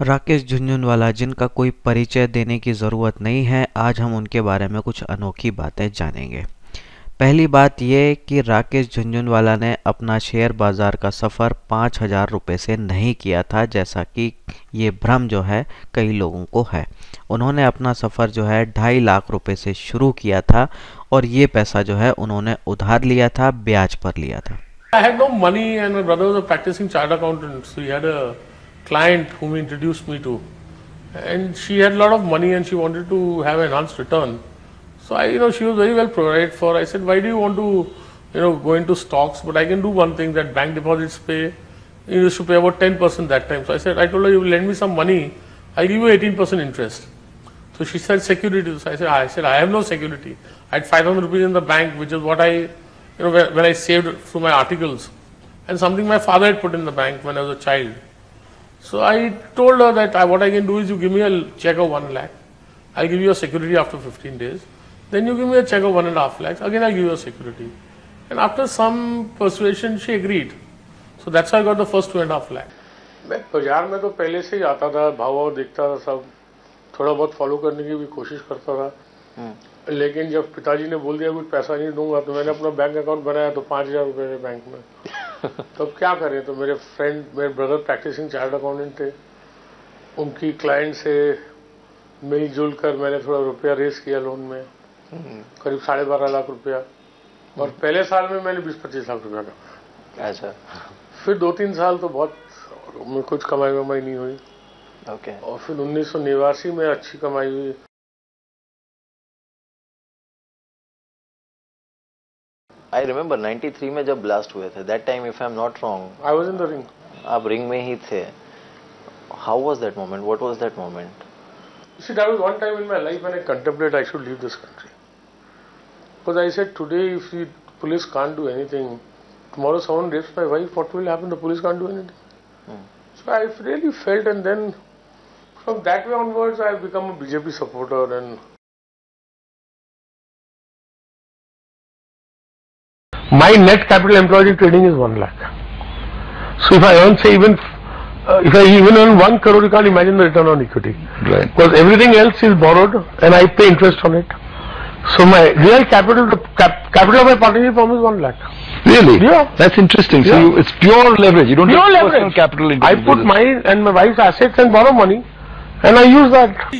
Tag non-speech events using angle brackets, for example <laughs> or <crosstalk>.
राकेश झुंझुनवाला, जिनका कोई परिचय देने की ज़रूरत नहीं है, आज हम उनके बारे में कुछ अनोखी बातें जानेंगे। पहली बात यह कि राकेश झुंझुनवाला ने अपना शेयर बाज़ार का सफ़र पाँच हज़ार रुपये से नहीं किया था, जैसा कि ये भ्रम जो है कई लोगों को है। उन्होंने अपना सफ़र जो है ढाई लाख रुपए से शुरू किया था और ये पैसा जो है उन्होंने उधार लिया था, ब्याज पर लिया था। I had no money and my brother was a practicing chartered accountant, so he had a client whom he introduced me to. And she had a lot of money and she wanted to have enhanced return. So I, you know, she was very well provided for. I said, why do you want to, you know, go into stocks? But I can do one thing that bank deposits pay. You used to pay about 10% that time. So I said, I told her, you lend me some money. I'll give you 18% interest. So she said security. So I said, I said, I have no security. I had 5,000 rupees in the bank, which is what I, you know, when I saved through my articles. And something my father had put in the bank when I was a child. So I told her that I, what I can do is you give me a check of 1 lakh, I'll give you a security after 15 days, then you give me a check of one and a half lakhs, again I'll give you a security. And after some persuasion she agreed. So that's how I got the first two and a half lakh. मैं बाज़ार में तो पहले से ही आता था भाव भाव देखता था सब थोड़ा बहुत फॉलो करने की भी कोशिश करता था लेकिन जब पिताजी ने बोल दिया कुछ पैसा नहीं दूँगा तो मैंने अपना बैंक अकाउंट बनाया तो पाँच हज़ार रुपये बैंक में <laughs> तो अब क्या करें? तो मेरे फ्रेंड मेरे ब्रदर प्रैक्टिसिंग चार्ट अकाउंटेंट थे। उनकी क्लाइंट से मिलजुल कर मैंने थोड़ा रुपया रेस किया लोन में। करीब साढ़े बारह लाख रुपया। और पहले साल में मैंने बीस पच्चीस लाख रुपया कमाया। अच्छा। फिर दो तीन साल तो बहुत कुछ कमाई वमाई नहीं हुई। Okay okay. और फिर उन्नीस में अच्छी कमाई हुई। आई रिमेम्बर 93 में जब ब्लास्ट हुए थे that time if I am not wrong I was in the ring आप रिंग में ही थे how was that moment what was that moment See, that was one time in my life when I contemplated I should leave this country. Because I said today, if the police can't do anything, tomorrow someone rapes my wife, what will happen? The police can't do anything. Hmm. So I really felt, and then from that way onwards, I have become a BJP supporter and my net capital employed in trading is 1 lakh. So if I earn say even uh, if I even earn 1 crore you can't imagine the return on equity. Right. Because everything else is borrowed and I pay interest on it. So my real capital, the cap, capital of my partnership firm is 1 lakh. Really? Yeah. That's interesting. So yeah. you, it's pure leverage. You don't pure have leverage. capital I put business. my and my wife's assets and borrow money and I use that.